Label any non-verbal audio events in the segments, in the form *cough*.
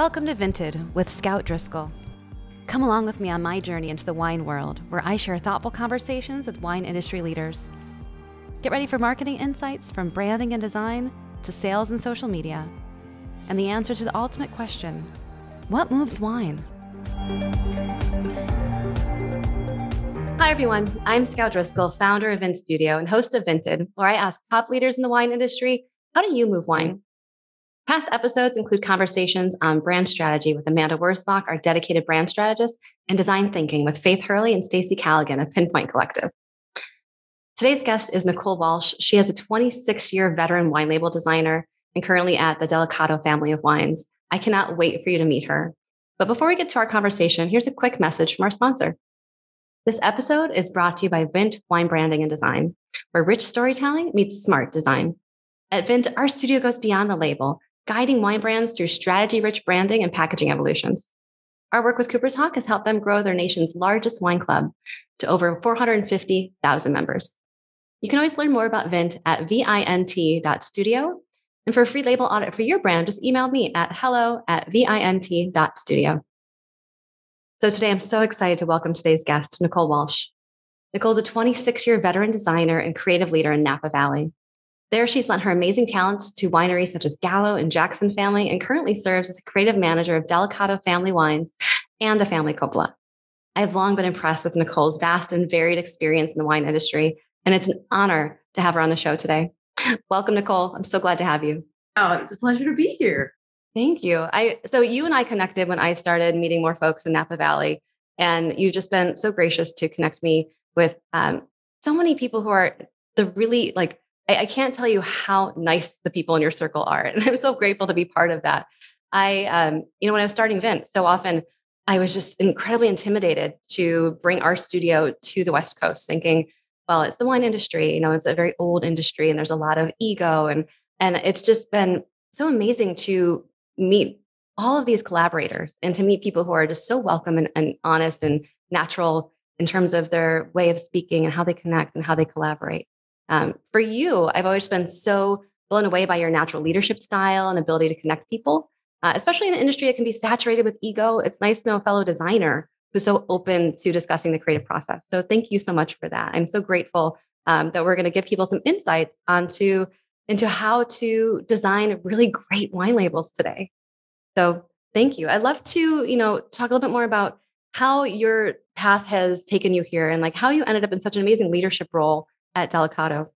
Welcome to Vinted with Scout Driscoll. Come along with me on my journey into the wine world, where I share thoughtful conversations with wine industry leaders. Get ready for marketing insights from branding and design to sales and social media, and the answer to the ultimate question what moves wine? Hi, everyone. I'm Scout Driscoll, founder of Vint Studio and host of Vinted, where I ask top leaders in the wine industry how do you move wine? Past episodes include conversations on brand strategy with Amanda Wurzbach, our dedicated brand strategist, and design thinking with Faith Hurley and Stacey Callaghan of Pinpoint Collective. Today's guest is Nicole Walsh. She is a 26 year veteran wine label designer and currently at the Delicato family of wines. I cannot wait for you to meet her. But before we get to our conversation, here's a quick message from our sponsor. This episode is brought to you by Vint Wine Branding and Design, where rich storytelling meets smart design. At Vint, our studio goes beyond the label guiding wine brands through strategy rich branding and packaging evolutions. Our work with Cooper's Hawk has helped them grow their nation's largest wine club to over 450,000 members. You can always learn more about Vint at vint.studio. And for a free label audit for your brand, just email me at hello at vint.studio. So today I'm so excited to welcome today's guest, Nicole Walsh. Nicole is a 26 year veteran designer and creative leader in Napa Valley. There, she's lent her amazing talents to wineries such as Gallo and Jackson Family and currently serves as a creative manager of Delicato Family Wines and the Family Coppola. I have long been impressed with Nicole's vast and varied experience in the wine industry, and it's an honor to have her on the show today. *gasps* Welcome, Nicole. I'm so glad to have you. Oh, it's a pleasure to be here. Thank you. I so you and I connected when I started meeting more folks in Napa Valley, and you've just been so gracious to connect me with um, so many people who are the really like I, I can't tell you how nice the people in your circle are. *laughs* And I'm so grateful to be part of that. I, um, you know, when I was starting Vint, so often I was just incredibly intimidated to bring our studio to the West Coast, thinking, well, it's the wine industry, you know, it's a very old industry and there's a lot of ego. And, and it's just been so amazing to meet all of these collaborators and to meet people who are just so welcome and, and honest and natural in terms of their way of speaking and how they connect and how they collaborate. Um, for you, I've always been so blown away by your natural leadership style and ability to connect people, uh, especially in an industry that can be saturated with ego. It's nice to know a fellow designer who's so open to discussing the creative process. So thank you so much for that. I'm so grateful um, that we're going to give people some insights onto into how to design really great wine labels today. So thank you. I'd love to, you know, talk a little bit more about how your path has taken you here and like how you ended up in such an amazing leadership role at Delicato?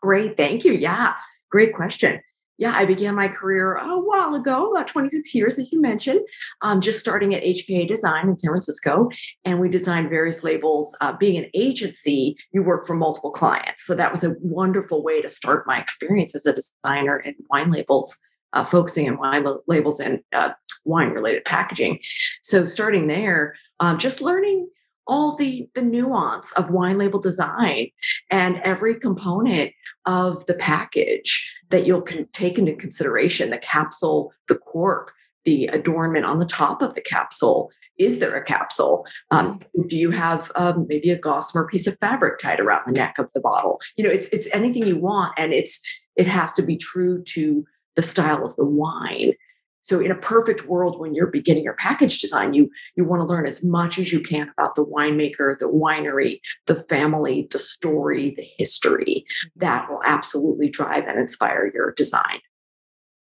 Great. Thank you. Yeah. Great question. Yeah, I began my career a while ago, about 26 years, as you mentioned, um, just starting at HKA Design in San Francisco. And we designed various labels. Uh, being an agency, you work for multiple clients. So that was a wonderful way to start my experience as a designer in wine labels, uh, focusing on wine labels and uh, wine related packaging. So starting there, um, just learning all the the nuance of wine label design and every component of the package that you'll can take into consideration. The capsule the cork the adornment on the top of the capsule. Is there a capsule? Um, do you have um, maybe a gossamer piece of fabric tied around the neck of the bottle? You know it's it's anything you want and it's it has to be true to the style of the wine so in a perfect world, when you're beginning your package design, you you want to learn as much as you can about the winemaker, the winery, the family, the story, the history. Mm-hmm. That will absolutely drive and inspire your design.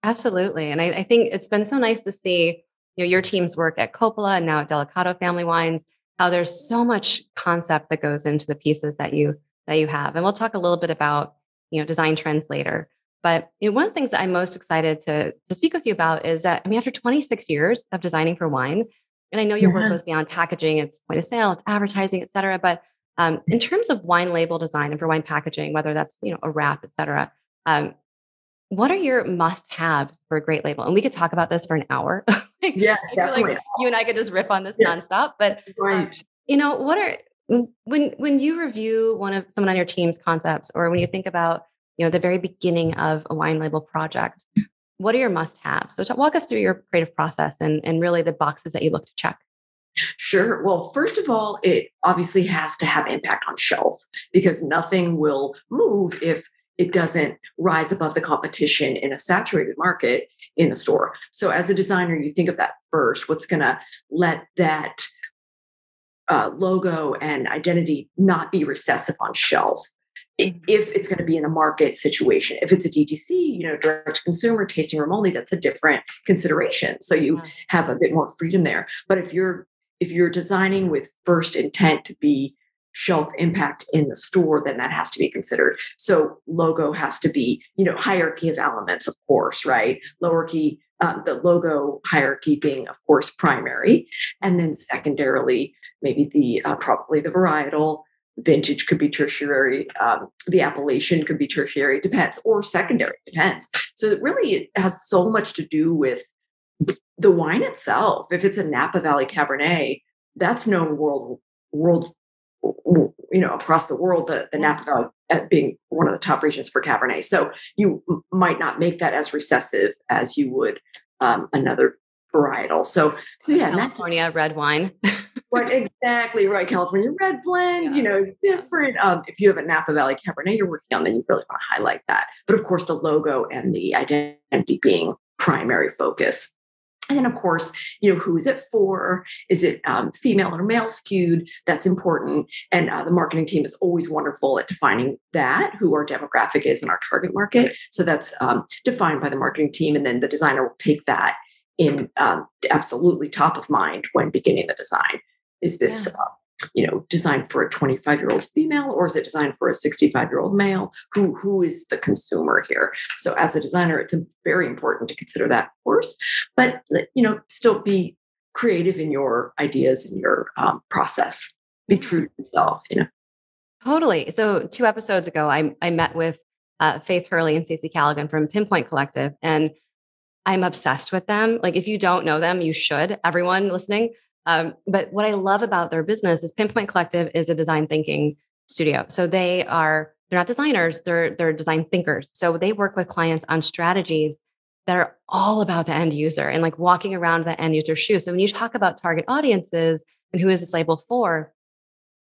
Absolutely. And I, I think it's been so nice to see you know your team's work at Coppola and now at Delicato Family Wines, how there's so much concept that goes into the pieces that you that you have. And we'll talk a little bit about you know design trends later. But you know, one of the things that I'm most excited to, to speak with you about is that, I mean, after 26 years of designing for wine, and I know your yeah. work goes beyond packaging, it's point of sale, it's advertising, et cetera. But um, in terms of wine label design and for wine packaging, whether that's, you know, a wrap, et cetera, um, what are your must-haves for a great label? And we could talk about this for an hour. *laughs* yeah, definitely. Like you and I could just riff on this yeah. nonstop. But um, right. Um, you know, what are when when you review one of someone on your team's concepts, or when you think about you know the very beginning of a wine label project what are your must haves so to walk us through your creative process and, and really the boxes that you look to check Sure. Well, first of all, it obviously has to have impact on shelf because nothing will move if it doesn't rise above the competition in a saturated market in the store. So as a designer, you think of that first. What's going to let that uh, logo and identity not be recessive on shelf? If it's going to be in a market situation. If it's a DTC, you know, direct to consumer, tasting room only, that's a different consideration. So you Yeah. have a bit more freedom there. But if you're if you're designing with first intent to be shelf impact in the store, then that has to be considered. So logo has to be, you know, hierarchy of elements, of course, right? Lower key, um, the logo hierarchy being, of course, primary, and then secondarily, maybe the uh, probably the varietal, vintage could be tertiary um, the appellation could be tertiary depends or secondary depends. So it really has so much to do with the wine itself. If it's a napa valley cabernet that's known world world you know across the world the, the napa valley uh, being one of the top regions for cabernet. So you might not make that as recessive as you would um, another varietal. So so yeah California red wine. *laughs* Right, exactly right. California red blend, you know, different. Um, if you have a Napa Valley Cabernet you're working on, then you really want to highlight that. But of course, the logo and the identity being primary focus. And then, of course, you know, who is it for? Is it um, female or male skewed? That's important. And uh, the marketing team is always wonderful at defining that, who our demographic is in our target market. So that's um, defined by the marketing team. And then the designer will take that in um, absolutely top of mind when beginning the design. Is this, uh, you know, designed for a 25 year old female or is it designed for a 65 year old male? Who who is the consumer here? So as a designer, it's very important to consider that, of course, but you know, still be creative in your ideas and your um, process. Be true to yourself. You know. Totally. So two episodes ago, I I met with uh, Faith Hurley and Stacey Callaghan from Pinpoint Collective, and I'm obsessed with them. Like if you don't know them, you should. Everyone listening. Um, but what I love about their business is Pinpoint Collective is a design thinking studio. So they are they're not designers; they're they're design thinkers. So they work with clients on strategies that are all about the end user and like walking around the end user shoes. So when you talk about target audiences and who is this label for,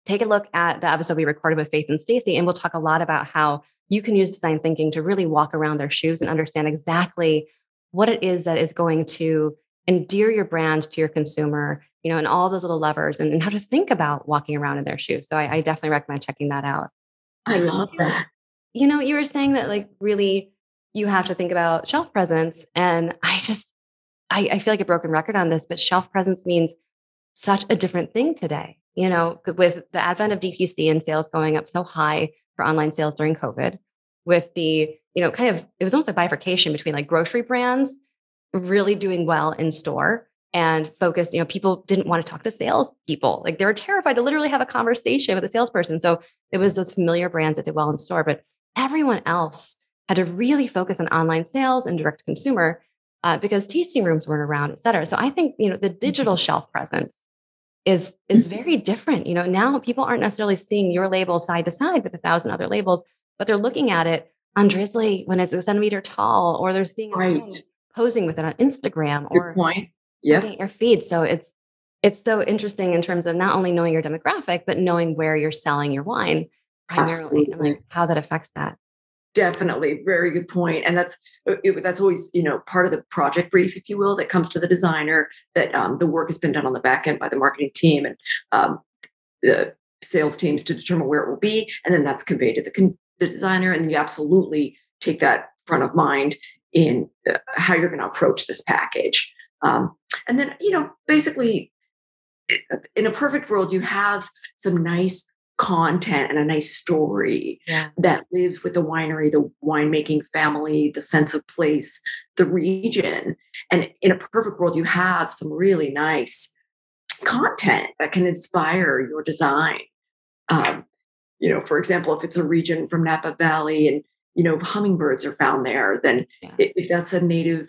take a look at the episode we recorded with Faith and Stacy, and we'll talk a lot about how you can use design thinking to really walk around their shoes and understand exactly what it is that is going to endear your brand to your consumer, you know, and all those little levers and, and how to think about walking around in their shoes. So I, I definitely recommend checking that out. I um, love that. You know, you were saying that like really you have to think about shelf presence. And I just, I, I feel like a broken record on this, but shelf presence means such a different thing today. You know, with the advent of DTC and sales going up so high for online sales during COVID, with the, you know, kind of, it was almost a bifurcation between like grocery brands really doing well in store and focus, you know, people didn't want to talk to sales people. Like they were terrified to literally have a conversation with a salesperson. So it was those familiar brands that did well in store, but everyone else had to really focus on online sales and direct consumer uh, because tasting rooms weren't around, et cetera. So I think, you know, the digital shelf presence is is very different. You know, now people aren't necessarily seeing your label side to side with a thousand other labels, but they're looking at it on Drizzly when it's a centimeter tall, or they're seeing Right. posing with it on Instagram Good or point. Looking at your feed. So it's it's so interesting in terms of not only knowing your demographic, but knowing where you're selling your wine primarily and like how that affects that. Definitely, very good point. And that's uh, it, that's always you know part of the project brief, if you will, that comes to the designer. That um, the work has been done on the back end by the marketing team and um, the sales teams to determine where it will be, and then that's conveyed to the con- the designer, and then you absolutely take that front of mind in uh, how you're going to approach this package. Um, and then you know basically, in a perfect world, you have some nice content and a nice story Yeah. that lives with the winery, the winemaking family, the sense of place, the region. And in a perfect world, you have some really nice content that can inspire your design. Um, you know, for example, if it's a region from Napa Valley and you know hummingbirds are found there, then Yeah. if that's a native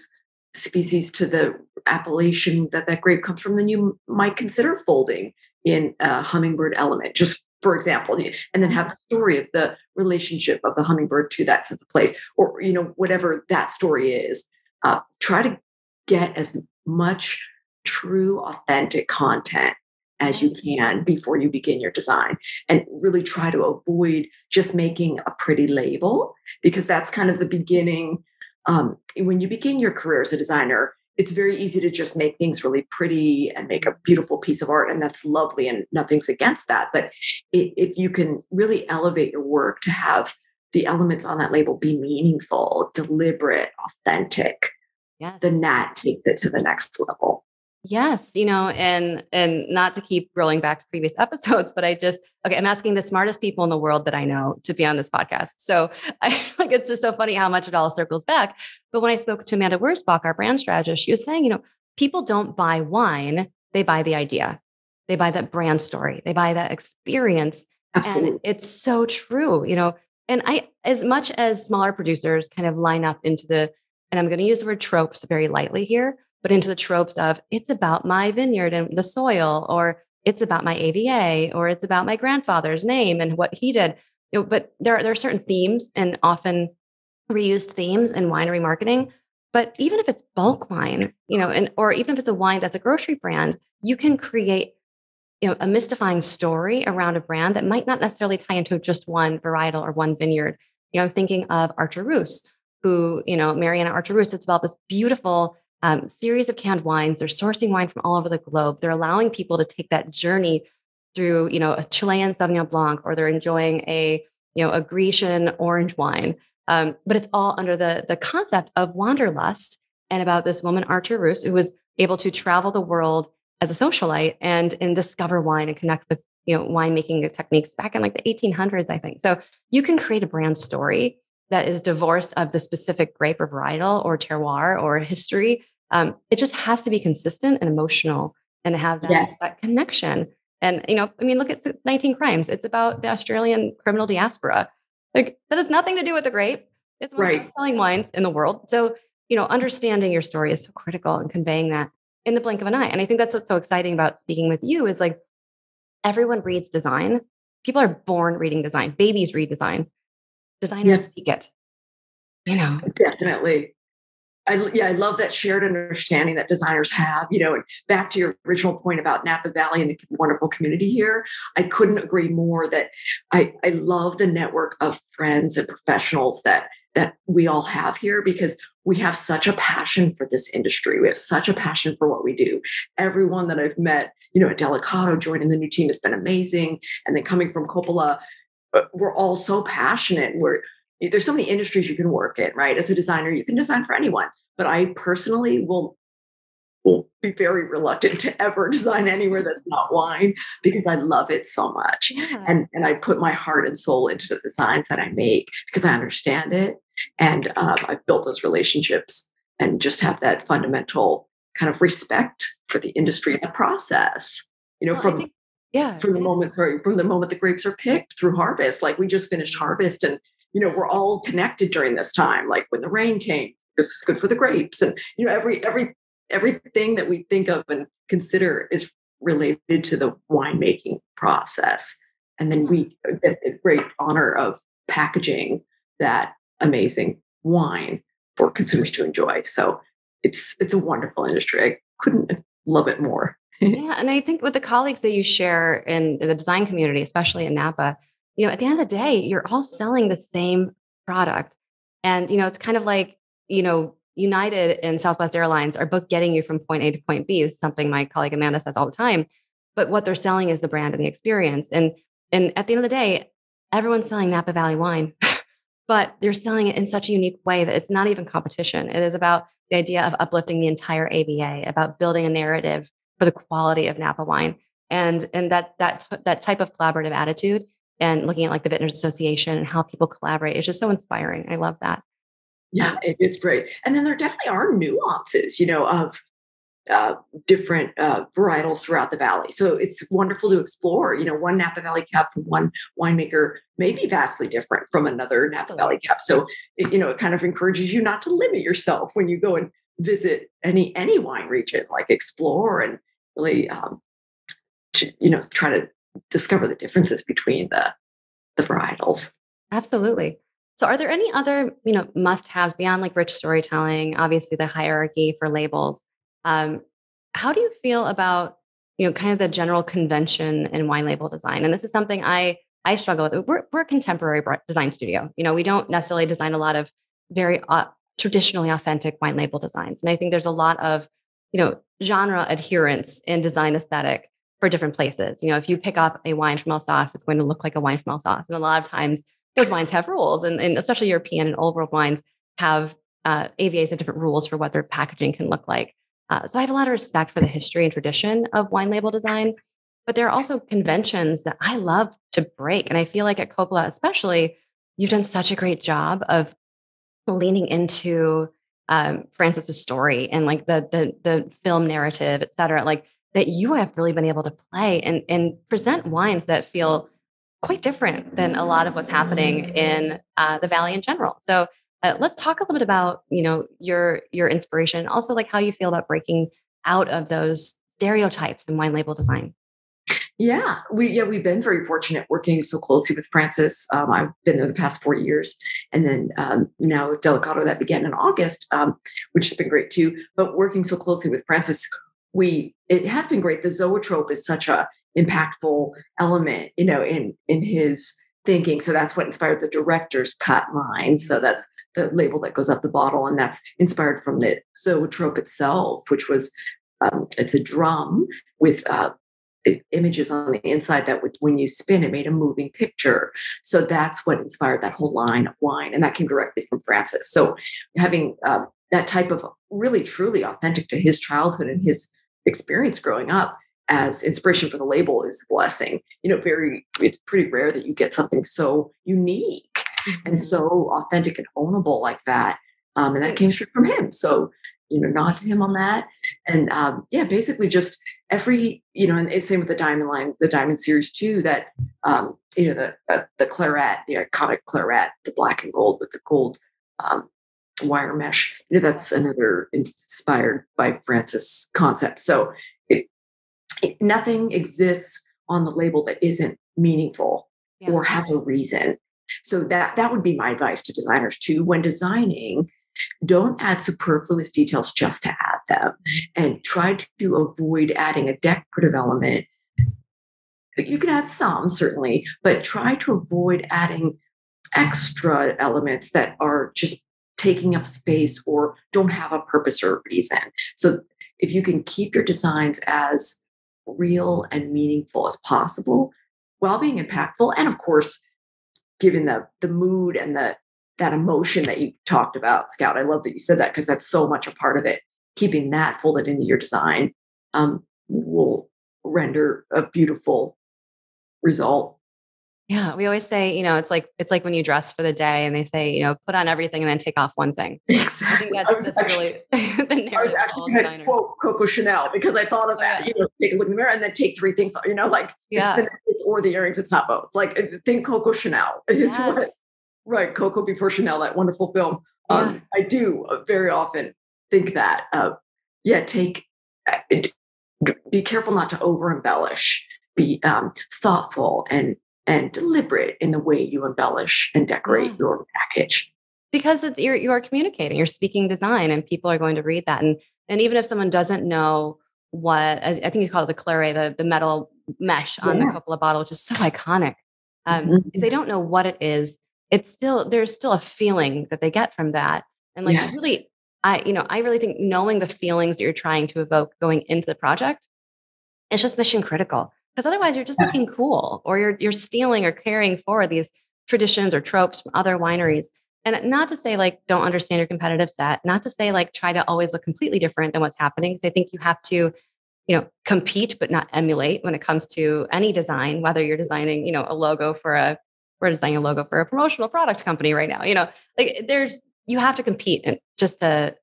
species to the appellation that that grape comes from, then you might consider folding in a hummingbird element, just for example, and then have the story of the relationship of the hummingbird to that sense of place, or you know whatever that story is. Uh, try to get as much true, authentic content as you can before you begin your design, and really try to avoid just making a pretty label because that's kind of the beginning um, when you begin your career as a designer, it's very easy to just make things really pretty and make a beautiful piece of art and that's lovely and nothing's against that but it, if you can really elevate your work to have the elements on that label be meaningful deliberate authentic yes. then that takes it to the next level Yes, you know, and and not to keep rolling back to previous *laughs* episodes, but I just okay, I'm asking the smartest people in the world that I know to be on this podcast. So *laughs* I like it's just so funny how much it all circles back. But when I spoke to Amanda Wurzbach, our brand strategist, she was saying, you know, people don't buy wine, they buy the idea. They buy that brand story, they buy that experience. Absolutely. And it's so true, you know. And I, as much as smaller producers kind of line up into the, and I'm going to use the word tropes very lightly here, but into the tropes of it's about my vineyard and the soil, or it's about my AVA, or it's about my grandfather's name and what he did. You know, but there, are, there are certain themes and often reused themes in winery marketing. But even if it's bulk wine, you know, and or even if it's a wine that's a grocery brand, you can create you know a mystifying story around a brand that might not necessarily tie into just one varietal or one vineyard. You know, I'm thinking of Archer-Roose, who, you know, Mariana Archer-Roose has developed this beautiful um, series of canned wines. They're sourcing wine from all over the globe. They're allowing people to take that journey through, you know, a Chilean Sauvignon Blanc, or they're enjoying a, you know, a Grecian orange wine. Um, but it's all under the the concept of wanderlust and about this woman Archer-Roose who was able to travel the world as a socialite and and discover wine and connect with you know winemaking techniques back in like the 1800s, I think. So you can create a brand story that is divorced of the specific grape or varietal or terroir or history. Um, it just has to be consistent and emotional and have that, yes. that connection. And, you know, I mean, look at 19 Crimes. It's about the Australian criminal diaspora. Like that has nothing to do with the grape. It's right. selling wines in the world. So, you know, understanding your story is so critical and conveying that in the blink of an eye. And I think that's what's so exciting about speaking with you is like everyone reads design. People are born reading design. Babies read design designers speak it you know definitely I, yeah, I love that shared understanding that designers have. You know, and back to your original point about Napa Valley and the wonderful community here, I couldn't agree more that I, I love the network of friends and professionals that that we all have here because we have such a passion for this industry. We have such a passion for what we do. Everyone that I've met, you know, at Delicato joining the new team has been amazing. And then coming from Coppola, we're all so passionate. We're there's so many industries you can work in, right? As a designer, you can design for anyone. But I personally will will be very reluctant to ever *laughs* design anywhere that's not wine because I love it so much. Yeah. And and I put my heart and soul into the designs that I make because I understand it. And um, I've built those relationships and just have that fundamental kind of respect for the industry and the process. You know, well, from yeah from the moment sorry from the moment the grapes are picked through harvest like we just finished harvest and you know we're all connected during this time like when the rain came this is good for the grapes and you know every every everything that we think of and consider is related to the winemaking process. And then we get the great honor of packaging that amazing wine for consumers to enjoy. So it's it's a wonderful industry. I couldn't love it more yeah. And I think with the colleagues that you share in, the design community, especially in Napa, you know, at the end of the day, you're all selling the same product. And, you know, it's kind of like, you know, United and Southwest Airlines are both getting you from point A to point B. This is something my colleague Amanda says all the time. But what they're selling is the brand and the experience. And and at the end of the day, everyone's selling Napa Valley wine, *laughs* but they're selling it in such a unique way that it's not even competition. It is about the idea of uplifting the entire AVA, about building a narrative for the quality of Napa wine. And and that that that type of collaborative attitude and looking at like the Vintners Association and how people collaborate is just so inspiring. I love that. Yeah, it is great. And then there definitely are nuances, you know, of uh, different uh, varietals throughout the valley. So it's wonderful to explore. You know, one Napa Valley cab from one winemaker may be vastly different from another Napa Valley cab. So it, you know, it kind of encourages you not to limit yourself when you go and visit any any wine region, like explore and really, um, to, you know, try to discover the differences between the the varietals. Absolutely. So, are there any other, you know, must-haves beyond like rich storytelling? Obviously, the hierarchy for labels. Um, how do you feel about, you know, kind of the general convention in wine label design? And this is something I I struggle with. We're we're a contemporary design studio. You know, we don't necessarily design a lot of very uh, traditionally authentic wine label designs. And I think there's a lot of, you know, genre adherence in design aesthetic for different places. You know, if you pick up a wine from Alsace, it's going to look like a wine from Alsace. And a lot of times those wines have rules, and, and especially European and old world wines have uh, AVAs have different rules for what their packaging can look like. Uh, so I have a lot of respect for the history and tradition of wine label design, but there are also conventions that I love to break. And I feel like at Coppola, especially, you've done such a great job of leaning into um, Francis's story and like the the the film narrative, et cetera. Like that you have really been able to play and and present wines that feel quite different than a lot of what's happening in uh, the valley in general. So uh, let's talk a little bit about you know your your inspiration, also like how you feel about breaking out of those stereotypes in wine label design. Yeah, we yeah we've been very fortunate working so closely with Francis. Um, I've been there the past four years, and then um, now with Delicato that began in August, um, which has been great too. But working so closely with Francis, we it has been great. The zoetrope is such a impactful element, you know, in in his thinking. So that's what inspired the director's cut line. So that's the label that goes up the bottle, and that's inspired from the zoetrope itself, which was um, it's a drum with uh, images on the inside that would, when you spin, it made a moving picture. So that's what inspired that whole line of wine, and that came directly from Francis. So having uh, that type of really truly authentic to his childhood and his experience growing up as inspiration for the label is a blessing. You know, very it's pretty rare that you get something so unique mm-hmm. and so authentic and ownable like that. Um, and that came straight from him. So you know, nod to him on that. And um, yeah, basically just every, you know, and it's same with the Diamond line, the Diamond series too, that, um, you know, the, uh, the claret, the iconic claret, the black and gold with the gold um, wire mesh, you know, that's another inspired by Francis concept. So it, it, nothing exists on the label that isn't meaningful yeah. or has a reason. So that that would be my advice to designers too. When designing, don't add superfluous details just to add them and try to avoid adding a decorative element. You can add some, certainly, but try to avoid adding extra elements that are just taking up space or don't have a purpose or reason. So if you can keep your designs as real and meaningful as possible while being impactful and of course given the the mood and the that emotion that you talked about, Scout. I love that you said that because that's so much a part of it. Keeping that folded into your design um, will render a beautiful result. Yeah, we always say, you know, it's like it's like when you dress for the day, and they say, you know, put on everything and then take off one thing. *laughs* Exactly. I think that's, that's actually, really *laughs* the narrative. I was actually going to quote Coco Chanel because I thought of that. Oh, yeah. You know, take a look in the mirror and then take three things. You know, like yeah. it's or the earrings. It's not both. Like think Coco Chanel. It's yes. what Right, Coco before Chanel, that wonderful film. Yeah. Um, I do uh, very often think that, uh, yeah, take, uh, be careful not to over embellish. Be um, thoughtful and and deliberate in the way you embellish and decorate yeah. your package. Because it's you're you are communicating, you're speaking design, and people are going to read that. And and even if someone doesn't know what I think you call it the claret, the the metal mesh on yeah. the Coppola bottle, which is so iconic. Um, mm-hmm. If they don't know what it is, it's still there's still a feeling that they get from that and like yeah. really i you know i really think knowing the feelings that you're trying to evoke going into the project it's just mission critical because otherwise you're just yeah. looking cool or you're you're stealing or carrying forward these traditions or tropes from other wineries and not to say like don't understand your competitive set not to say like try to always look completely different than what's happening because i think you have to you know compete but not emulate when it comes to any design whether you're designing you know a logo for a we're designing a logo for a promotional product company right now. You know, like there's you have to compete and just to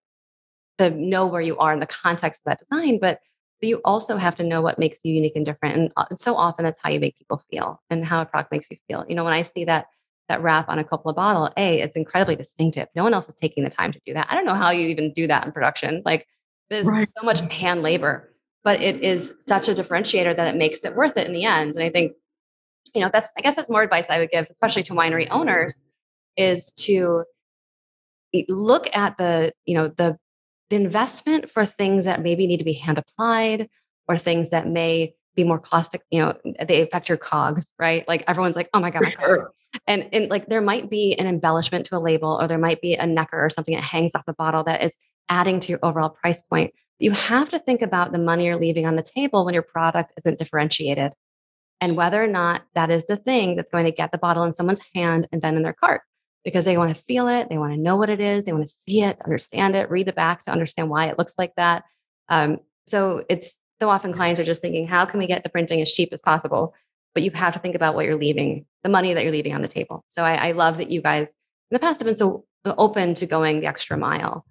to know where you are in the context of that design, but but you also have to know what makes you unique and different. And uh, so often that's how you make people feel and how a product makes you feel. You know, when I see that that wrap on a Coppola bottle, a it's incredibly distinctive. No one else is taking the time to do that. I don't know how you even do that in production. Like there's right. so much hand labor, but it is such a differentiator that it makes it worth it in the end. And I think you know, that's, I guess that's more advice I would give, especially to winery owners, is to look at the, you know, the, the investment for things that maybe need to be hand applied or things that may be more caustic, you know, they affect your cogs, right? Like everyone's like, oh my God, my cogs. and and like there might be an embellishment to a label or there might be a necker or something that hangs off the bottle that is adding to your overall price point you have to think about the money you're leaving on the table when your product isn't differentiated and whether or not that is the thing that's going to get the bottle in someone's hand and then in their cart because they want to feel it they want to know what it is they want to see it understand it read the back to understand why it looks like that um, so it's so often clients are just thinking how can we get the printing as cheap as possible but you have to think about what you're leaving, the money that you're leaving on the table. So I, I love that you guys in the past have been so open to going the extra mile.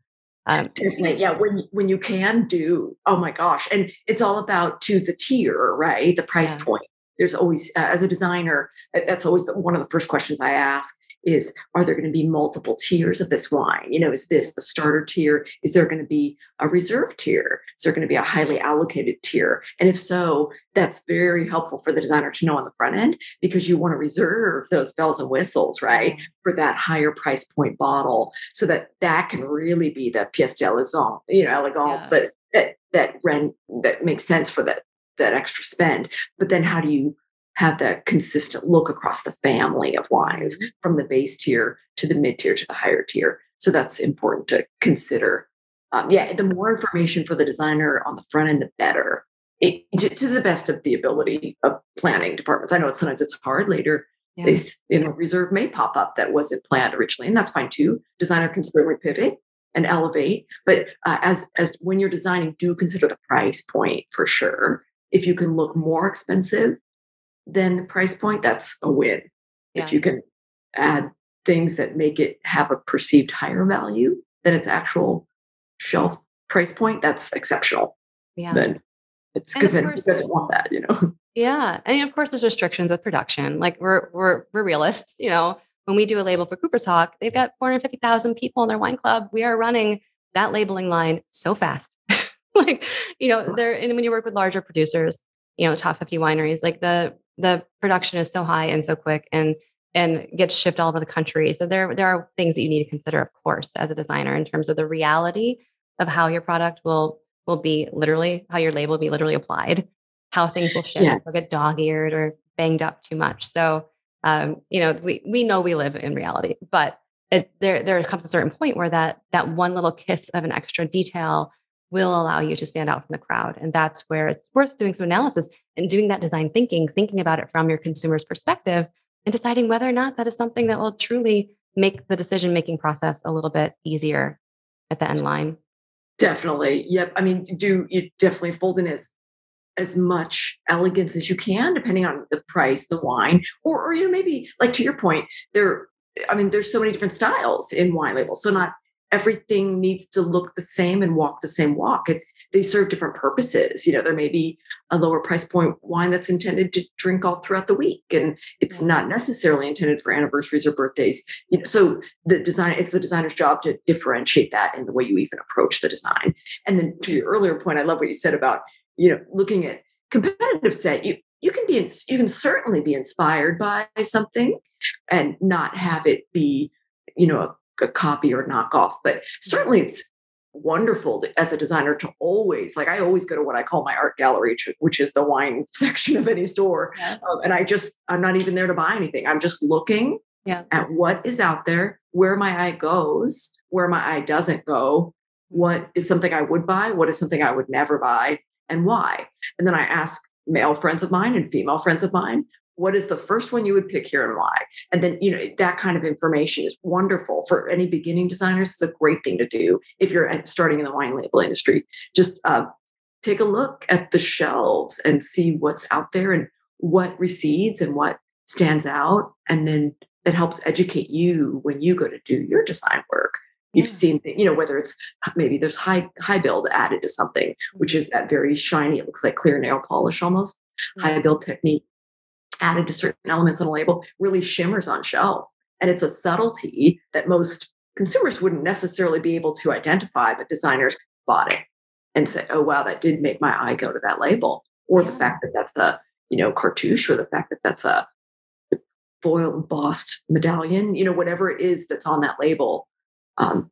Um, Definitely, yeah. When when you can do, oh my gosh, and it's all about to the tier, right? The price yeah. point. There's always, uh, as a designer, that's always the, one of the first questions I ask is are there going to be multiple tiers of this wine? You know, is this the starter tier? Is there going to be a reserve tier? Is there going to be a highly allocated tier? And if so, that's very helpful for the designer to know on the front end because you want to reserve those bells and whistles, right, for that higher price point bottle so that that can really be the pièce de d'elegance, you know, elegance yeah. that that that rent that makes sense for that that extra spend. But then how do you have that consistent look across the family of wines mm-hmm. from the base tier to the mid tier to the higher tier. So that's important to consider. Um, yeah, the more information for the designer on the front end, the better. It, to, to, the best of the ability of planning departments. I know sometimes it's hard later. Yeah. This you know reserve may pop up that wasn't planned originally, and that's fine too. Designer can certainly pivot and elevate, but uh, as as when you're designing, do consider the price point for sure. If you can look more expensive than the price point, that's a win. Yeah. If you can add things that make it have a perceived higher value than its actual shelf price point, that's exceptional. Yeah. Then it's because then course, doesn't want that, you know. *laughs* Yeah. And of course there's restrictions with production. Like we're we're we're realists, you know. When we do a label for Cooper's Hawk, they've got 450,000 people in their wine club. We are running that labeling line so fast. *laughs* like, you know, there and when you work with larger producers, you know, top 50 wineries, like the the production is so high and so quick and and gets shipped all over the country. So there there are things that you need to consider, of course, as a designer in terms of the reality of how your product will will be literally how your label will be literally applied, how things will shift yes. or get dog-eared or banged up too much. So um, you know, we we know we live in reality, but it, there there comes a certain point where that that one little kiss of an extra detail will allow you to stand out from the crowd. And that's where it's worth doing some analysis and doing that design thinking, thinking about it from your consumer's perspective and deciding whether or not that is something that will truly make the decision making process a little bit easier at the end line. Definitely. Yep. I mean, do you definitely fold in as as much elegance as you can, depending on the price, the wine, or or you know, maybe like to your point, there I mean, there's so many different styles in wine labels. So not everything needs to look the same and walk the same walk. It, they serve different purposes. You know, there may be a lower price point wine that's intended to drink all throughout the week, and it's not necessarily intended for anniversaries or birthdays. You know, so the design it's the designer's job to differentiate that in the way you even approach the design. And then to your earlier point, I love what you said about you know looking at competitive set. You you can be you can certainly be inspired by something and not have it be you know a copy or knockoff. But certainly it's wonderful to, as a designer to always like I always go to what I call my art gallery, which is the wine *laughs* section of any store. Yeah. Um, and I just I'm not even there to buy anything. I'm just looking yeah. at what is out there, where my eye goes, where my eye doesn't go, what is something I would buy, what is something I would never buy, and why. And then I ask male friends of mine and female friends of mine what is the first one you would pick here and why? And then you know that kind of information is wonderful for any beginning designers. It's a great thing to do if you're starting in the wine label industry. Just uh, take a look at the shelves and see what's out there and what recedes and what stands out. And then it helps educate you when you go to do your design work. You've yeah. seen you know whether it's maybe there's high high build added to something which is that very shiny it looks like clear nail polish almost. Mm-hmm. high build technique added to certain elements on a label really shimmers on shelf. And it's a subtlety that most consumers wouldn't necessarily be able to identify, but designers bought it and say, oh, wow, that did make my eye go to that label. Or yeah. the fact that that's a, you know, cartouche or the fact that that's a foil embossed medallion, you know, whatever it is that's on that label, um,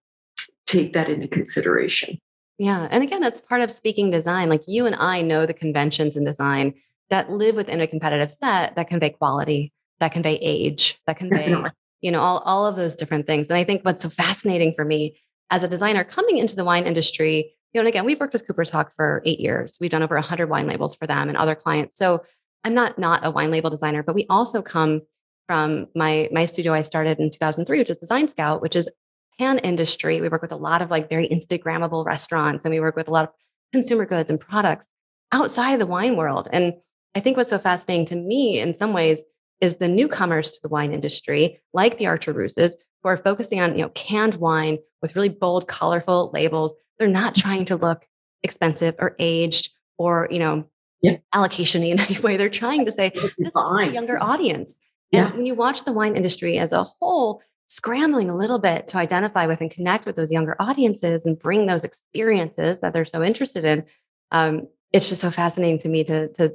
take that into consideration. Yeah. And again, that's part of speaking design. Like you and I know the conventions in design that live within a competitive set that convey quality that convey age, that convey, you know, all, all of those different things. And I think what's so fascinating for me as a designer coming into the wine industry, you know, and again, we've worked with Cooper's Hawk for eight years. We've done over 100 wine labels for them and other clients. So I'm not not a wine label designer, but we also come from my my studio I started in 2003, which is Design Scout, which is pan industry. We work with a lot of like very Instagrammable restaurants, and we work with a lot of consumer goods and products outside of the wine world. And I think what's so fascinating to me in some ways is the newcomers to the wine industry, like the Archerousses, who are focusing on you know canned wine with really bold, colorful labels. They're not trying to look expensive or aged or you know Yep. allocation in *laughs* any way. They're trying to say this is for a younger audience. And Yeah. when you watch the wine industry as a whole scrambling a little bit to identify with and connect with those younger audiences and bring those experiences that they're so interested in, um, it's just so fascinating to me to, to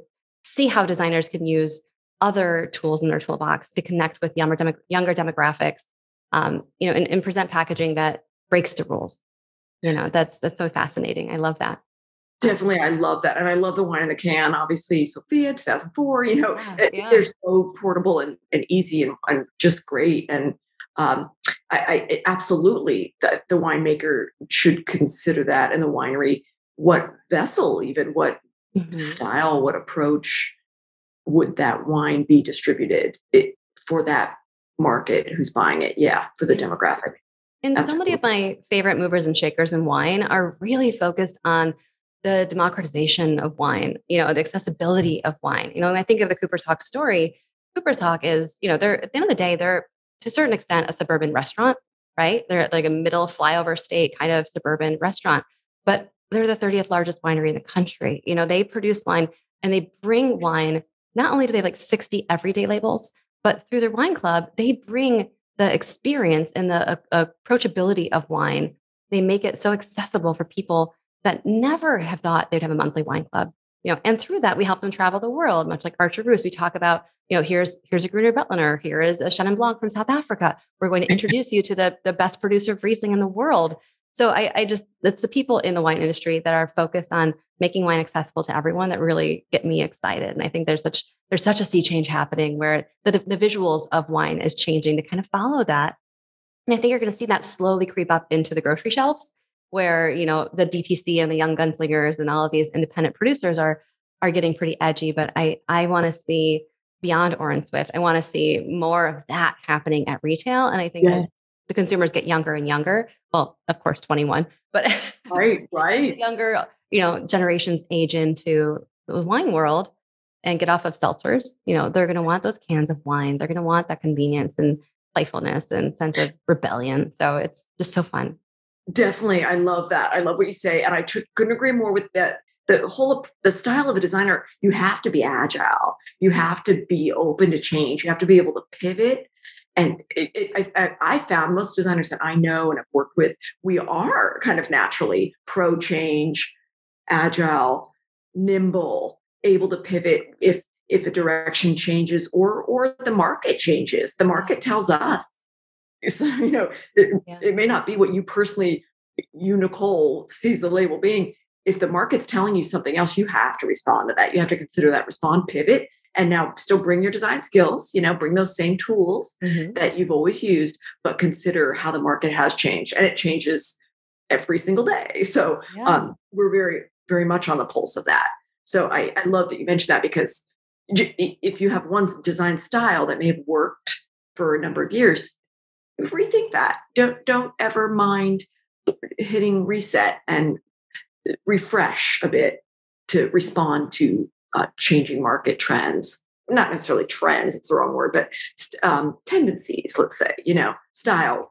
see how designers can use other tools in their toolbox to connect with younger, demo- younger demographics, um, you know, and, and present packaging that breaks the rules. You know, that's that's so fascinating. I love that. Definitely, I love that, and I love the wine in the can. Obviously, Sofia, 2004. You know, Yeah, yeah. they're so portable and, and easy and, and just great. And um, I, I absolutely that the winemaker should consider that, and the winery, what vessel, even what Mhm. style, what approach would that wine be distributed it, for that market who's buying it? Yeah, for the demographic. And so many of my favorite movers and shakers in wine are really focused on the democratization of wine, you know, the accessibility of wine. You know, when I think of the Cooper's Hawk story, Cooper's Hawk is, you know, they're at the end of the day, they're to a certain extent a suburban restaurant, right? They're like a middle flyover state kind of suburban restaurant, but they're the 30th largest winery in the country. You know, they produce wine and they bring wine. Not only do they have like 60 everyday labels, but through their wine club, they bring the experience and the uh, approachability of wine. They make it so accessible for people that never have thought they'd have a monthly wine club. You know, and through that, we help them travel the world, much like Archer Roose. We talk about, you know, here's here's a Gruner Veltliner, here is a Chenin Blanc from South Africa. We're going to *laughs* introduce you to the the best producer of Riesling in the world. So I, I just it's the people in the wine industry that are focused on making wine accessible to everyone that really get me excited. And I think there's such there's such a sea change happening where the, the visuals of wine is changing to kind of follow that. And I think you're going to see that slowly creep up into the grocery shelves where, you know, the DTC and the young gunslingers and all of these independent producers are are getting pretty edgy. But I I want to see beyond Orange Swift. I want to see more of that happening at retail. And I think Yeah. the consumers get younger and younger, well, of course, 21, but *laughs* Right, *laughs* right. younger, you know, generations age into the wine world and get off of seltzers, you know, they're going to want those cans of wine. They're going to want that convenience and playfulness and sense of rebellion. So it's just so fun. Definitely, I love that. I love what you say, and I couldn't agree more with that. The whole the style of a designer, you have to be agile. You have to be open to change. You have to be able to pivot. And it, it, I, I I found most designers that I know and have worked with, we are kind of naturally pro change, agile, nimble, able to pivot if if a direction changes or or the market changes. The market tells us. *laughs* So you know, it, Yeah. it may not be what you personally, you Nicole sees the label being. If the market's telling you something else, you have to respond to that. You have to consider that, respond, pivot, and now still bring your design skills. You know, bring those same tools that you've always used, but consider how the market has changed, and it changes every single day. So Yes. um, we're very, very much on the pulse of that. So I, I love that you mentioned that because if you have one design style that may have worked for a number of years, rethink that. Don't don't ever mind hitting reset and refresh a bit to respond to uh, changing market trends. Not necessarily trends; it's the wrong word, but um, tendencies. Let's say you know styles.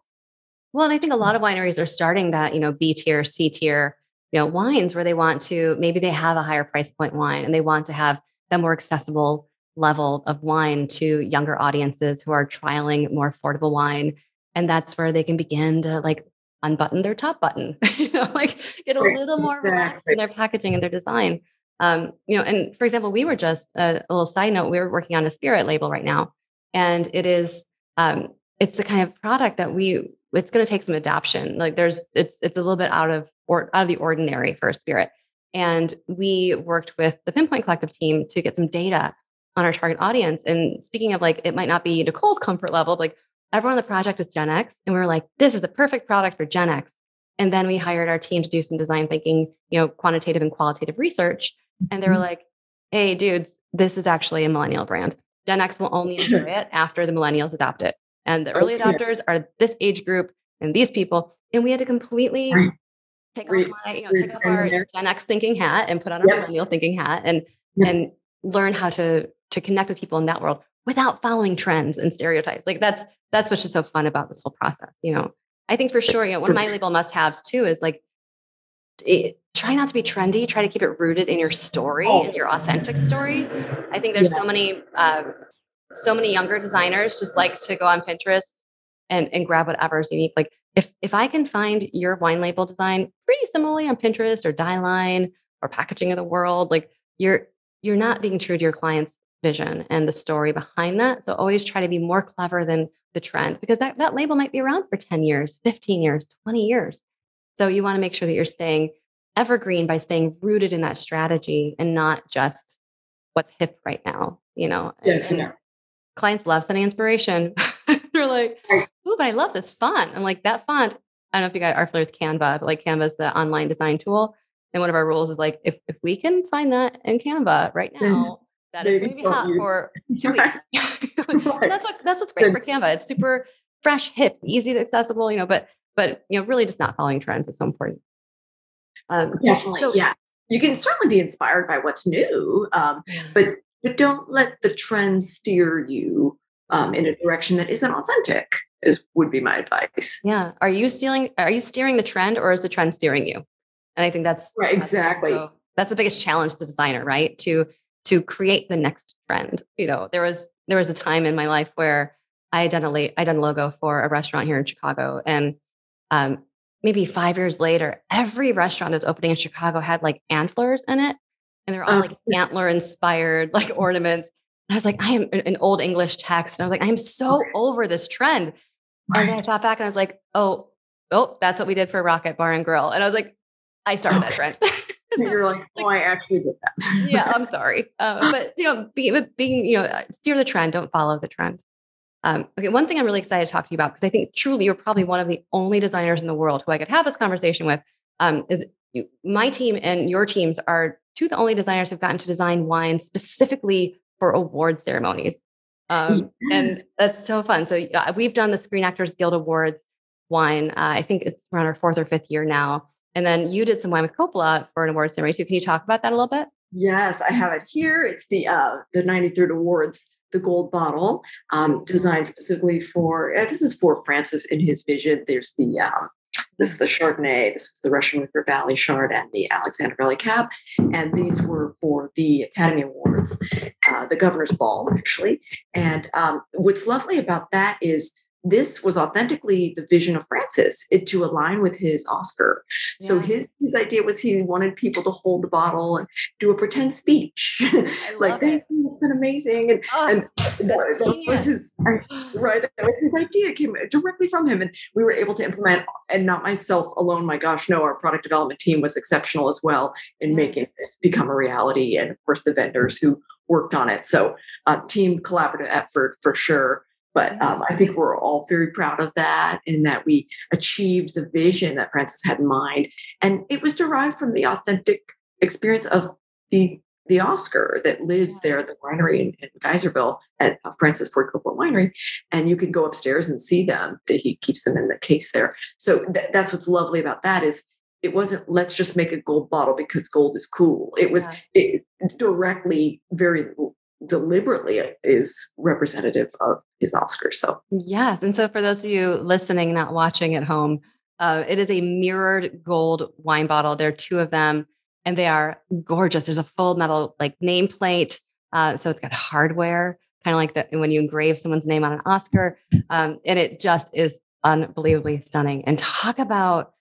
Well, and I think a lot of wineries are starting that, you know, B tier, C tier, you know, wines where they want to maybe they have a higher price point wine and they want to have the more accessible level of wine to younger audiences who are trialing more affordable wine. And that's where they can begin to like unbutton their top button, *laughs* you know, like get a little more relaxed in their packaging and their design. Um, you know, and for example, we were just uh, a little side note, we were working on a spirit label right now. And it is um, it's the kind of product that we it's going to take some adaptation like there's it's it's a little bit out of or out of the ordinary for a spirit and we worked with the pinpoint collective team to get some data on our target audience. And speaking of like, it might not be Nicole's comfort level, like everyone on the project is Gen X. And we were like, this is a perfect product for Gen X. And then we hired our team to do some design thinking, you know, quantitative and qualitative research. And they were mm-hmm. like, hey, dudes, this is actually a millennial brand. Gen X will only enjoy *laughs* it after the millennials adopt it. And the early adopters are this age group and these people. And we had to completely take off my, you know, take off our Gen X thinking hat and put on our millennial thinking hat and and learn how to to connect with people in that world without following trends and stereotypes. Like that's that's what's just so fun about this whole process. You know, I think for sure, you know, one of my label must haves too is like it, try not to be trendy. Try to keep it rooted in your story and your authentic story. I think there's yeah. so many um, so many younger designers just like to go on Pinterest and and grab whatever's unique. Like if if I can find your wine label design pretty similarly on Pinterest or Dieline or Packaging of the World, like you're you're not being true to your client's vision and the story behind that. So always try to be more clever than the trend because that, that label might be around for 10 years, 15 years, 20 years. So you want to make sure that you're staying evergreen by staying rooted in that strategy and not just what's hip right now, you know. Definitely. clients love sending inspiration. *laughs* They're like, "Ooh, but I love this font." I'm like, "That font." I don't know if you guys are familiar with Canva, but like Canva is the online design tool, and one of our rules is like, if if we can find that in Canva right now, that is going to be hot for *laughs* two weeks. *laughs* That's what that's what's great for Canva. It's super fresh, hip, easy, to accessible. You know, but but you know, really just not following trends is so important. Um, Definitely, so, yeah. You can certainly be inspired by what's new, um, but but don't let the trend steer you um, in a direction that isn't authentic. Is would be my advice. Yeah. Are you stealing? Are you steering the trend, or is the trend steering you? And I think that's right. Exactly. That's, that's the biggest challenge to the designer, right? To to create the next trend. You know, there was there was a time in my life where I had done a I done a logo for a restaurant here in Chicago, and um, maybe five years later, every restaurant that's opening in Chicago had like antlers in it, and they're all like antler inspired like *laughs* ornaments. And I was like, I am an old English text, and I was like, I am so over this trend. And then I thought back, and I was like, oh, oh, that's what we did for Rocket Bar and Grill, and I was like, I started okay. that trend. *laughs* You're like, oh, I actually did that. yeah, *laughs* I'm sorry. Uh, but you know, being, being, you know, uh, steer the trend, don't follow the trend. Um, okay, one thing I'm really excited to talk to you about because I think truly you're probably one of the only designers in the world who I could have this conversation with. Um, is you, my team and your teams are two of the only designers who've gotten to design wine specifically for award ceremonies. Um, yes. And that's so fun. So uh, we've done the Screen Actors Guild Awards wine. Uh, I think it's around our fourth or fifth year now. And then you did some wine with Coppola for an award ceremony too. Can you talk about that a little bit? Yes, I have it here. It's the uh, the 93rd Awards, the gold bottle, um, designed specifically for. Uh, this is for Francis in his vision. There's the um, this is the Chardonnay. This was the Russian River Valley Chard and the Alexander Valley Cab, and these were for the Academy Awards, uh, the Governor's Ball actually. And um, what's lovely about that is this was authentically the vision of Francis it, to align with his Oscar. Yeah. So his, his idea was he wanted people to hold the bottle and do a pretend speech. *laughs* like, it. that's been amazing. And, oh, and that was his, right, that was his idea, it came directly from him. And we were able to implement, and not myself alone, my gosh, no, our product development team was exceptional as well in yeah. making this become a reality. And of course, the vendors who worked on it. So, uh, team collaborative effort for sure. But um, I think we're all very proud of that and that we achieved the vision that Francis had in mind. And it was derived from the authentic experience of the the Oscar that lives there at the winery in, in Geyserville at uh, Francis Ford Coppola Winery, and you can go upstairs and see them. That he keeps them in the case there. So th- that's what's lovely about that is it wasn't let's just make a gold bottle because gold is cool. It was yeah. it, directly very deliberately is representative of his Oscar. So, yes. And so, for those of you listening, not watching at home, uh, it is a mirrored gold wine bottle. There are two of them, and they are gorgeous. There's a full metal like nameplate. Uh, so, it's got hardware, kind of like that when you engrave someone's name on an Oscar. Um, and it just is unbelievably stunning. And talk about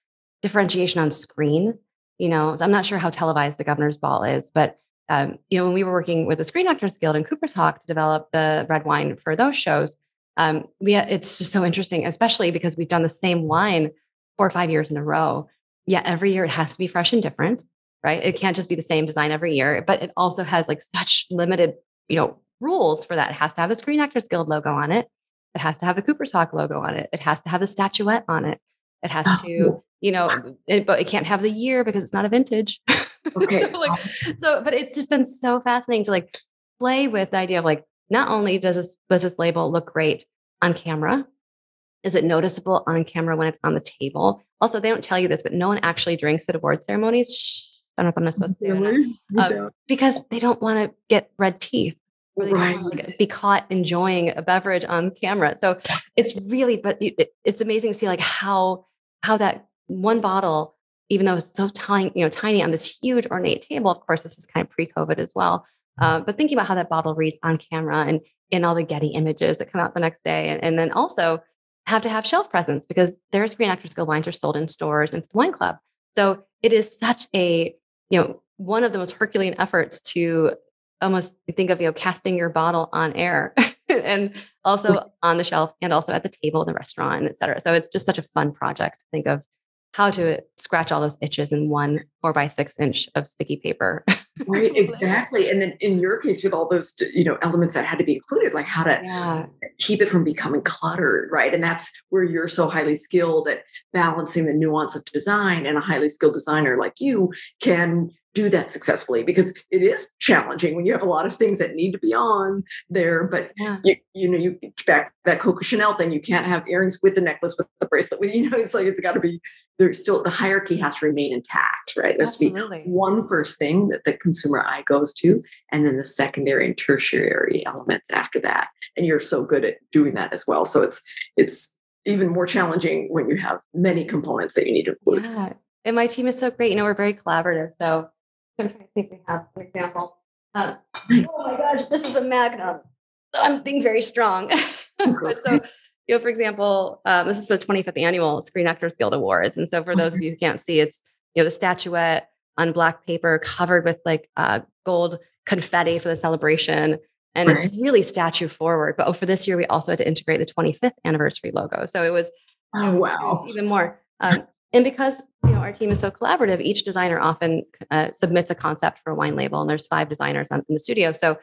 differentiation on screen. You know, I'm not sure how televised the governor's ball is, but um, you know, when we were working with the Screen Actors Guild and Cooper's Hawk to develop the red wine for those shows, um, we it's just so interesting, especially because we've done the same wine four or five years in a row. Yeah, every year it has to be fresh and different, right? It can't just be the same design every year, but it also has like such limited, you know, rules for that. It has to have the Screen Actors Guild logo on it. It has to have the Cooper's Hawk logo on it. It has to have the statuette on it. It has oh, to, you know, it, but it can't have the year because it's not a vintage. *laughs* *laughs* Okay. so, like, so, but it's just been so fascinating to like play with the idea of like, not only does this does this label look great on camera, is it noticeable on camera when it's on the table? Also, they don't tell you this, but no one actually drinks at award ceremonies. Shh, I don't know if I'm not supposed to say that. Um, because they don't want to get red teeth or right. like, be caught enjoying a beverage on camera. So it's really, but it, it's amazing to see like how how that one bottle, even though it's so tiny, you know, tiny on this huge ornate table. Of course, this is kind of pre-COVID as well. Uh, but thinking about how that bottle reads on camera and in all the Getty images that come out the next day, and, and then also have to have shelf presence because their Screen Actors Guild wines are sold in stores and to the wine club. So it is such a, you know, one of the most Herculean efforts to almost think of, you know, casting your bottle on air *laughs* and also on the shelf and also at the table in the restaurant, et cetera. So it's just such a fun project to think of how to scratch all those itches in one four by six inch of sticky paper. *laughs* right, exactly. And then in your case, with all those you know elements that had to be included, like how to yeah. keep it from becoming cluttered, right? And that's where you're so highly skilled at balancing the nuance of design, and a highly skilled designer like you can do that successfully because it is challenging when you have a lot of things that need to be on there. But yeah. you, you know, you back that Coco Chanel thing, you can't have earrings with the necklace with the bracelet with, *laughs* you know, it's like it's got to be there's still the hierarchy has to remain intact, right? There's to be one first thing that the consumer eye goes to, and then the secondary and tertiary elements after that. And you're so good at doing that as well. So it's it's even more challenging when you have many components that you need to include. Yeah. And my team is so great. You know, we're very collaborative. So I'm trying to think we have an example. Um, oh my gosh, this is a magnum. So I'm being very strong. *laughs* but so, you know, for example, um, this is for the 25th annual Screen Actors Guild Awards. And so for those of you who can't see, it's, you know, the statuette on black paper covered with like uh, gold confetti for the celebration. And right. it's really statue forward. But oh, for this year, we also had to integrate the 25th anniversary logo. So it was, oh, it wow. was even more. Um, and because you know our team is so collaborative, each designer often uh, submits a concept for a wine label, and there's five designers on, in the studio. So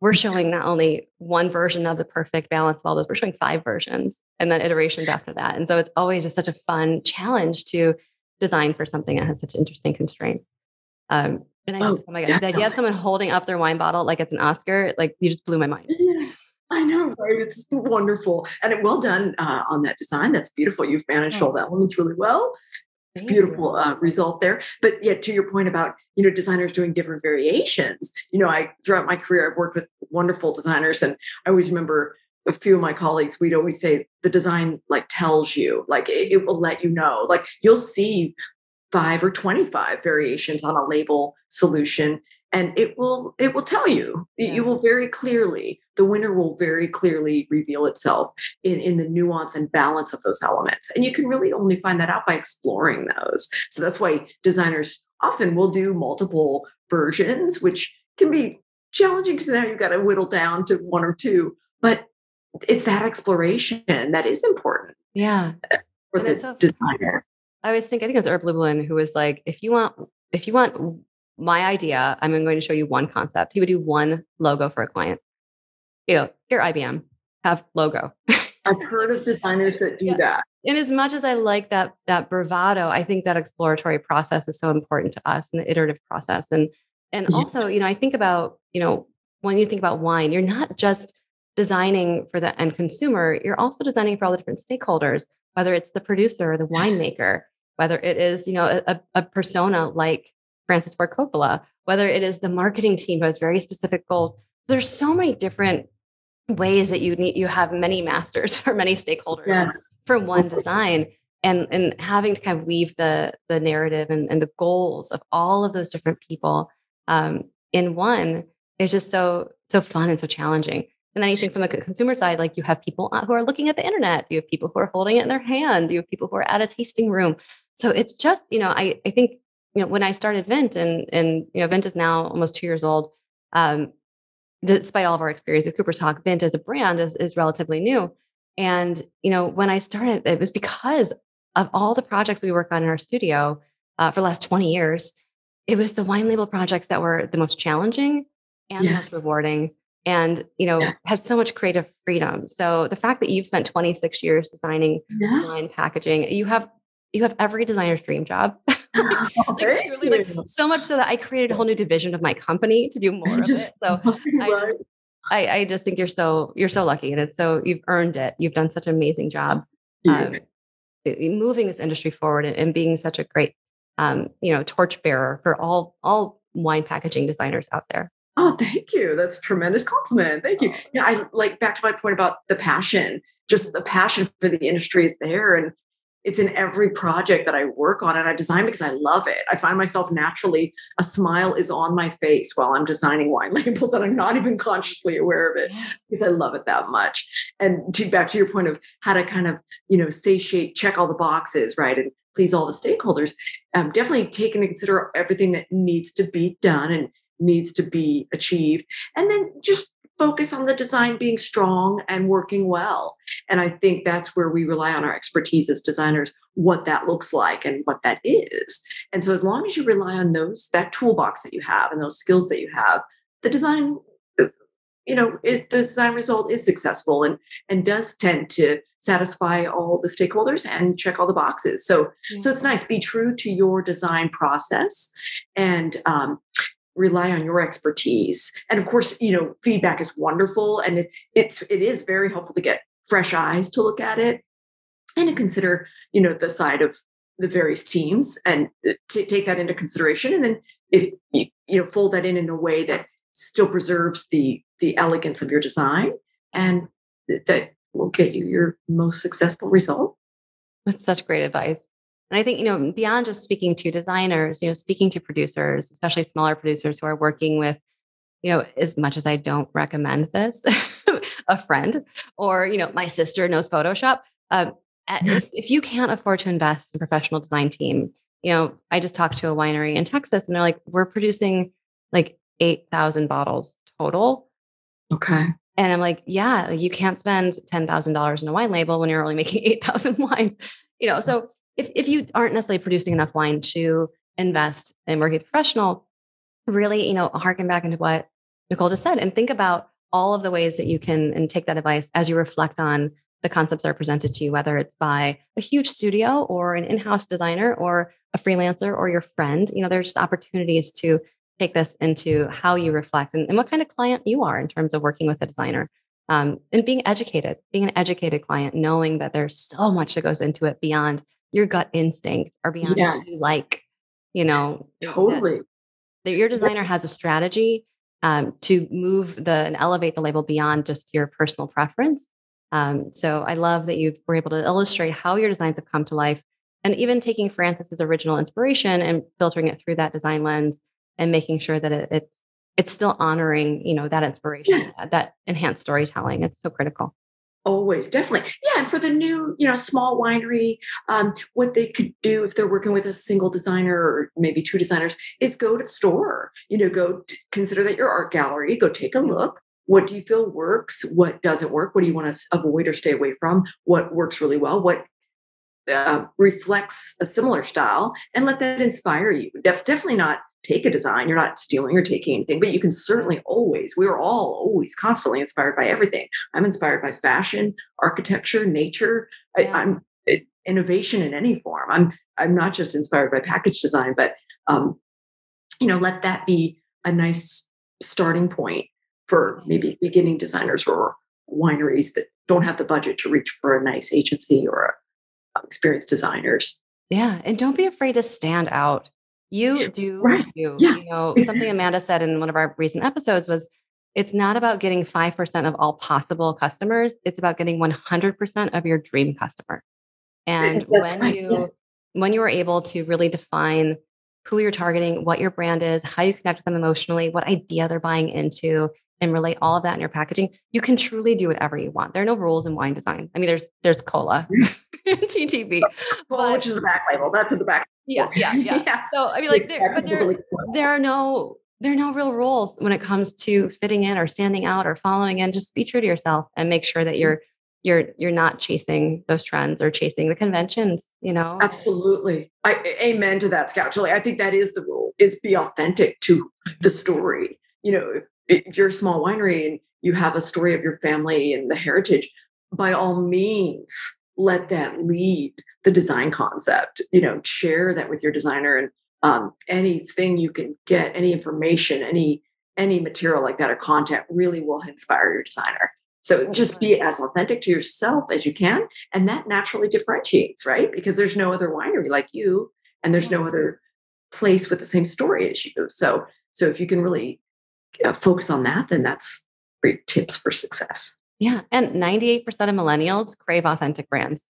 we're showing not only one version of the perfect balance of all those, we're showing five versions and then iterations after that. And so it's always just such a fun challenge to design for something that has such interesting constraints. Um, and I just, oh, oh my god, the idea of someone holding up their wine bottle like it's an Oscar, like you just blew my mind. Yes. I know, right? It's wonderful. And it, well done uh, on that design. That's beautiful. You've managed all the elements really well. It's beautiful uh, result there. But yet, to your point about you know designers doing different variations, you know, I throughout my career I've worked with wonderful designers, and I always remember a few of my colleagues. We'd always say the design like tells you, like it, it will let you know, like you'll see five or twenty five variations on a label solution, and it will it will tell you yeah. you will very clearly the winner will very clearly reveal itself in, in the nuance and balance of those elements. And you can really only find that out by exploring those. So that's why designers often will do multiple versions which can be challenging because now you've got to whittle down to one or two but it's that exploration that is important yeah. Eh, for and the so, designer. I always think i think it was Herb Lubalin who was like if you want if you want my idea, I'm going to show you one concept. He would do one logo for a client. You know, here IBM have logo. I've heard of designers that do yeah. that. And as much as I like that that bravado, I think that exploratory process is so important to us and the iterative process. And and yeah. also, you know, I think about, you know, when you think about wine, you're not just designing for the end consumer, you're also designing for all the different stakeholders, whether it's the producer or the yes. winemaker, whether it is, you know, a, a persona like Francis Ford Coppola, whether it is the marketing team who has very specific goals. There's so many different ways that you need you have many masters *laughs* or many stakeholders yes. for one design and and having to kind of weave the the narrative and, and the goals of all of those different people um, in one is just so so fun and so challenging and then you think from the consumer side like you have people who are looking at the internet you have people who are holding it in their hand you have people who are at a tasting room so it's just you know i i think you know, when I started Vint and, and, you know, Vint is now almost two years old. Um, despite all of our experience with Cooper's Hawk, Vint as a brand is, is relatively new. And, you know, when I started, it was because of all the projects we work on in our studio uh, for the last 20 years. It was the wine label projects that were the most challenging and the most rewarding and you know yeah. have so much creative freedom. So the fact that you've spent 26 years designing yeah. wine packaging, you have you have every designer's dream job. *laughs* Oh, *laughs* like, truly, like, so much so that I created a whole new division of my company to do more of it. So *laughs* I just, I, I just think you're so you're so lucky, and it's so you've earned it. You've done such an amazing job um, moving this industry forward and, and being such a great um, you know torchbearer for all all wine packaging designers out there. Oh, thank you. That's a tremendous compliment. Thank you. Yeah, I like back to my point about the passion. Just the passion for the industry is there, and it's in every project that I work on and I design because I love it. I find myself naturally, a smile is on my face while I'm designing wine *laughs* labels and I'm not even consciously aware of it because I love it that much. And to back to your point of how to kind of, you know, satiate, check all the boxes, right? And please all the stakeholders, um, definitely take into consider everything that needs to be done and needs to be achieved. And then just focus on the design being strong and working well. And I think that's where we rely on our expertise as designers, what that looks like and what that is. And so as long as you rely on those, that toolbox that you have and those skills that you have, the design, you know, is the design result is successful and and does tend to satisfy all the stakeholders and check all the boxes. So so it's nice. Be true to your design process and um, rely on your expertise. And of course you know feedback is wonderful and it, it's it is very helpful to get fresh eyes to look at it and to consider you know the side of the various teams and uh, to take that into consideration. And then if you, you know fold that in in a way that still preserves the the elegance of your design and th- that will get you your most successful result. That's such great advice and I think, you know, beyond just speaking to designers, you know, speaking to producers, especially smaller producers who are working with, you know, as much as I don't recommend this, *laughs* a friend or, you know, my sister knows Photoshop. Um, if, if you can't afford to invest in a professional design team, you know, I just talked to a winery in Texas and they're like, we're producing like 8,000 bottles total. Okay. And I'm like, yeah, you can't spend $10,000 in a wine label when you're only making *laughs* 8,000 wines, you know? So if, if you aren't necessarily producing enough wine to invest in working with a professional, really, you know, harken back into what Nicole just said and think about all of the ways that you can and take that advice as you reflect on the concepts that are presented to you, whether it's by a huge studio or an in-house designer or a freelancer or your friend. You know, there's just opportunities to take this into how you reflect and, and what kind of client you are in terms of working with a designer. Um, and being educated, being an educated client, knowing that there's so much that goes into it beyond your gut instinct or beyond yes. what you like, you know. Totally. That, that your designer has a strategy um, to move the and elevate the label beyond just your personal preference. Um, so I love that you were able to illustrate how your designs have come to life and even taking Francis's original inspiration and filtering it through that design lens and making sure that it, it's it's still honoring you know that inspiration yeah. that enhanced storytelling it's so critical Always, definitely. Yeah. And for the new, you know, small winery, um, what they could do if they're working with a single designer or maybe two designers is go to the store, you know, go consider that your art gallery, go take a look. What do you feel works? What doesn't work? What do you want to avoid or stay away from? What works really well? What uh, reflects a similar style and let that inspire you. Def- definitely not take a design. You're not stealing or taking anything, but you can certainly always, we are all always constantly inspired by everything. I'm inspired by fashion, architecture, nature. Yeah. I, am innovation in any form. I'm I'm not just inspired by package design, but um, you know, let that be a nice starting point for maybe beginning designers or wineries that don't have the budget to reach for a nice agency or a, experienced designers. Yeah, and don't be afraid to stand out. You do right. you. Yeah. You know, something Amanda said in one of our recent episodes was it's not about getting 5% of all possible customers. It's about getting 100% of your dream customer. And when right. you yeah. when you are able to really define who you're targeting, what your brand is, how you connect with them emotionally, what idea they're buying into, and relate all of that in your packaging, you can truly do whatever you want. There are no rules in wine design. I mean, there's there's COLA, *laughs* TTB, but, which is the back label. That's in the back. Yeah, yeah, yeah, *laughs* yeah. So I mean, like, there, but there there are no there are no real rules when it comes to fitting in or standing out or following in. Just be true to yourself and make sure that mm. you're you're you're not chasing those trends or chasing the conventions you know? Absolutely. I amen to that scout julie. I think that is the rule is be authentic to the story. You know if if you're a small winery and you have a story of your family and the heritage, by all means, let that lead the design concept. You know, share that with your designer and um, anything you can get, any information, any any material like that or content really will inspire your designer. So just be as authentic to yourself as you can. And that naturally differentiates, right? Because there's no other winery like you, and there's no other place with the same story as you. So, so if you can really uh, focus on that, then that's great tips for success. Yeah. And 98% of millennials crave authentic brands.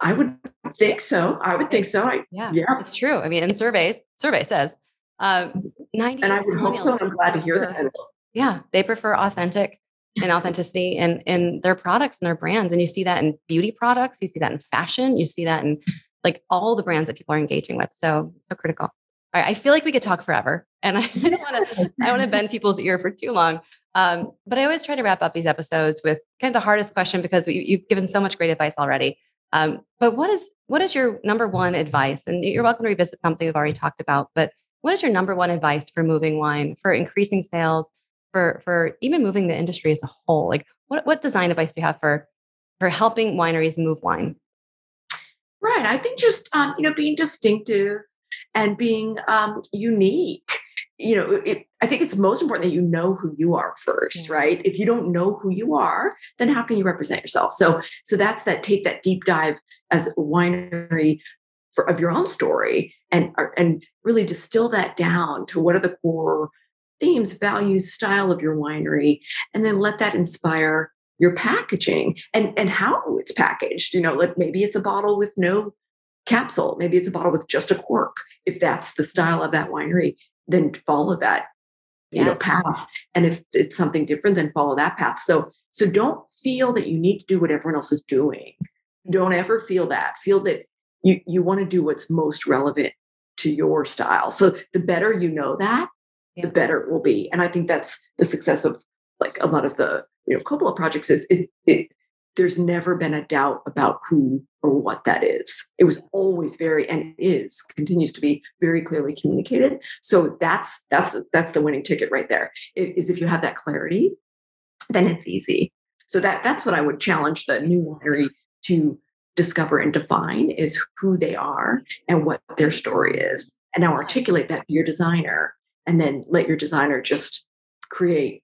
I would think so. I would think so. I, yeah, yeah, it's true. I mean, in surveys, survey says um, 90. And I would hope so. I'm glad to hear that. Yeah, they prefer authentic and authenticity in in their products and their brands and you see that in beauty products you see that in fashion you see that in like all the brands that people are engaging with so so critical all right, I feel like we could talk forever, and *laughs* I don't want to. I want to bend people's ear for too long. Um, but I always try to wrap up these episodes with kind of the hardest question because we, you've given so much great advice already. Um, but what is what is your number one advice? And you're welcome to revisit something we've already talked about. But what is your number one advice for moving wine, for increasing sales, for for even moving the industry as a whole like what, what design advice do you have for for helping wineries move wine right i think just um, you know being distinctive and being um, unique you know it, i think it's most important that you know who you are first yeah. right if you don't know who you are then how can you represent yourself so so that's that take that deep dive as a winery for, of your own story and uh, and really distill that down to what are the core themes, values, style of your winery, and then let that inspire your packaging and, and how it's packaged. You know, like maybe it's a bottle with no capsule, maybe it's a bottle with just a cork. If that's the style of that winery, then follow that you yes. know path. And if it's something different, then follow that path. So so don't feel that you need to do what everyone else is doing. Mm-hmm. Don't ever feel that. Feel that you you want to do what's most relevant to your style. So the better you know that, yeah. the better it will be. And I think that's the success of like a lot of the you know Coppola projects is it, it there's never been a doubt about who or what that is. It was always very and is continues to be very clearly communicated. So that's that's that's the winning ticket right there. Is if you have that clarity, then it's easy. So that that's what I would challenge the new winery to discover and define is who they are and what their story is, and now articulate that to your designer and then let your designer just create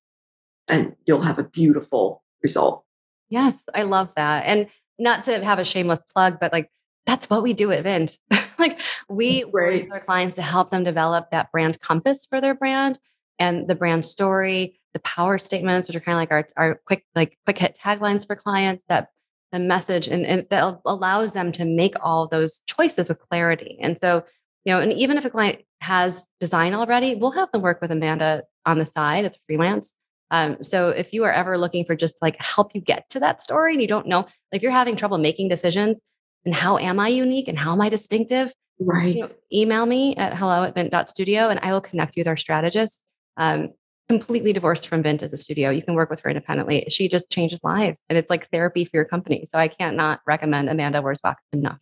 and you'll have a beautiful result. Yes, I love that. And not to have a shameless plug, but like that's what we do at Vint. *laughs* like we right. work with our clients to help them develop that brand compass for their brand and the brand story, the power statements, which are kind of like our, our quick, like quick hit taglines for clients that the message and, and that allows them to make all those choices with clarity. And so you know, and even if a client has design already, we'll have them work with Amanda on the side. It's freelance. Um, so if you are ever looking for just like help you get to that story and you don't know, like you're having trouble making decisions and how am I unique and how am I distinctive? Right. You know, email me at hello at vint.studio and I will connect you with our strategist. Um, completely divorced from Vint as a studio. You can work with her independently. She just changes lives and it's like therapy for your company. So I can't not recommend Amanda Wurzbach enough.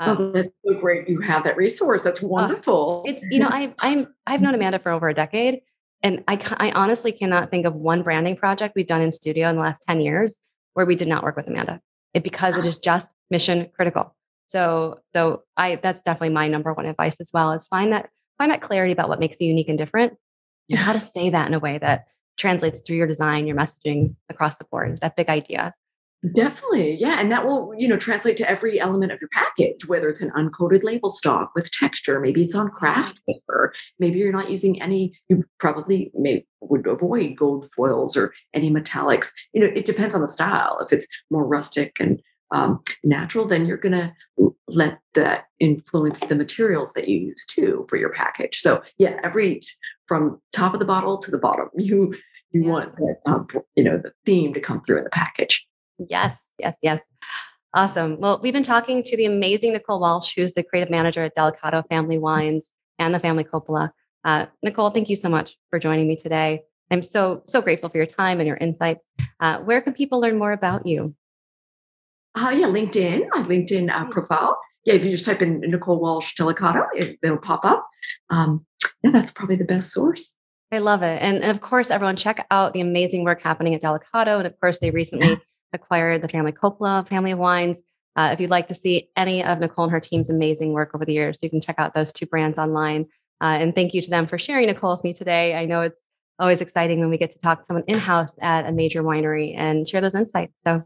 Oh, um, oh, that's so great! You have that resource. That's wonderful. Uh, it's you know I I'm I've known Amanda for over a decade, and I I honestly cannot think of one branding project we've done in studio in the last ten years where we did not work with Amanda. It because it ah. is just mission critical. So so I that's definitely my number one advice as well is find that find that clarity about what makes you unique and different, yes. and how to say that in a way that translates through your design, your messaging across the board. That big idea. Definitely. Yeah. And that will, you know, translate to every element of your package, whether it's an uncoated label stock with texture, maybe it's on craft paper, maybe you're not using any, you probably may would avoid gold foils or any metallics. You know, it depends on the style. If it's more rustic and um, natural, then you're going to let that influence the materials that you use too for your package. So yeah, every from top of the bottle to the bottom, you you yeah. want that, um, you know, the theme to come through in the package. Yes, yes, yes. Awesome. Well, we've been talking to the amazing Nicole Walsh, who's the creative manager at Delicato Family Wines and the Family Coppola. Uh, Nicole, thank you so much for joining me today. I'm so, so grateful for your time and your insights. Uh, where can people learn more about you? Uh, yeah, LinkedIn, my LinkedIn uh, profile. Yeah, if you just type in Nicole Walsh Delicato, it, will pop up. Um, yeah, that's probably the best source. I love it. And, and of course, everyone check out the amazing work happening at Delicato. And of course, they recently yeah. Acquired the family Coppola family of wines. Uh, if you'd like to see any of Nicole and her team's amazing work over the years, you can check out those two brands online. Uh, and thank you to them for sharing Nicole with me today. I know it's always exciting when we get to talk to someone in house at a major winery and share those insights. So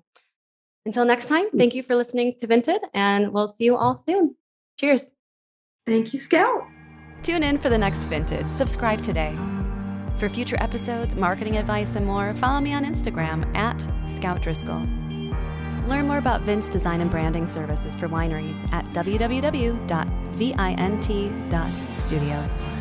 until next time, thank you for listening to Vinted, and we'll see you all soon. Cheers. Thank you, Scout. Tune in for the next Vinted. Subscribe today. For future episodes, marketing advice, and more, follow me on Instagram at Scout Driscoll. Learn more about Vint's Design and Branding Services for wineries at www.vint.studio.